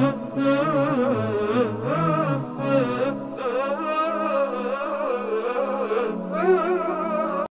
Oh